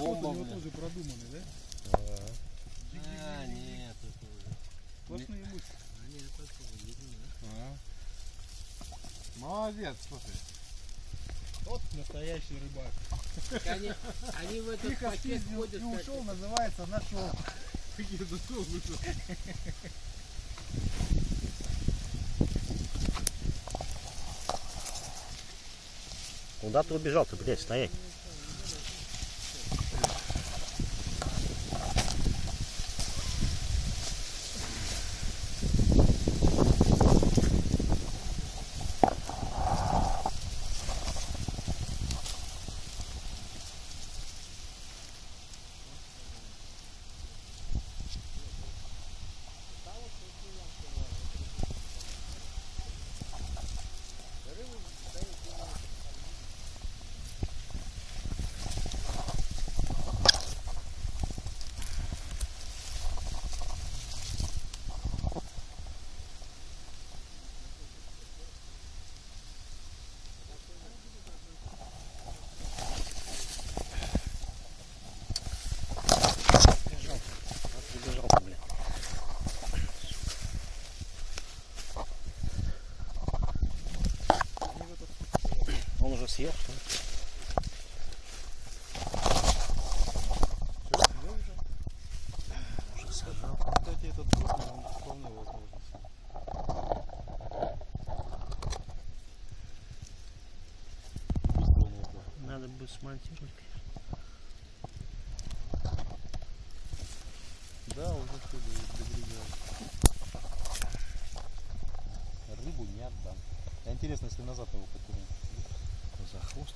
Бомба, у тоже продуманный, да? А, нет, это уже. Сплошные мысли. А, нет, это уже видно, да? Молодец, слушай. Вот настоящий рыбак. Они, они в этот Тихо пакет спиздил ходят, и как- ушел, называется, нашел. Я зашел, вышел. Куда ты убежал-то, блядь, стоять? Убежал-то, блядь. Уже. Кстати, этот крупный, он вполне его. Надо бы смонтировать. Да, уже все догребел. Рыбу не отдам. А интересно, если назад его потянуть. За хвост.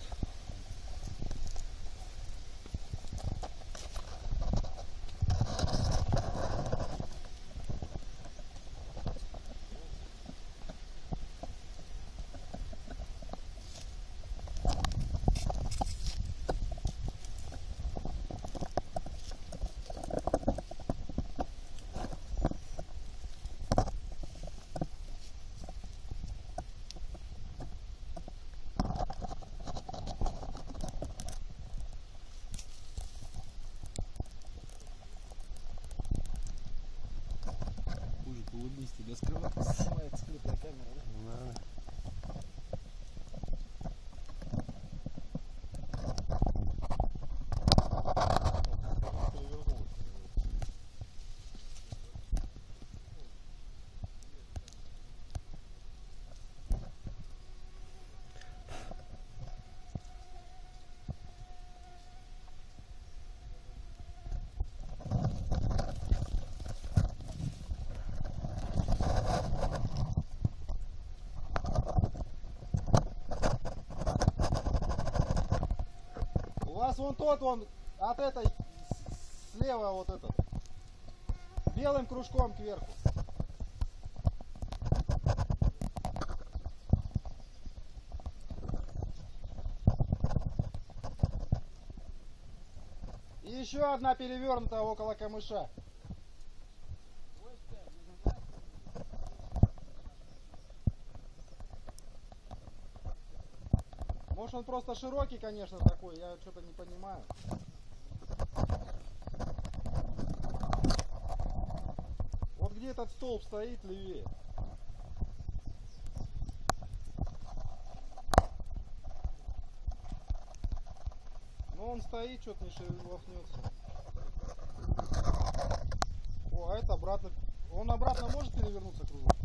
Улыбнись, тебя скрывает. Снимает скрытая камера, да? Надо. Вас вон тот, вон, от этой, слева вот этот. Белым кружком кверху. И еще одна перевернутая около камыша. Может он просто широкий, конечно, такой, я что-то не понимаю. Вот где этот столб стоит левее. Ну он стоит, что-то не шелохнется. О, а это обратно. Он обратно может перевернуться кругом?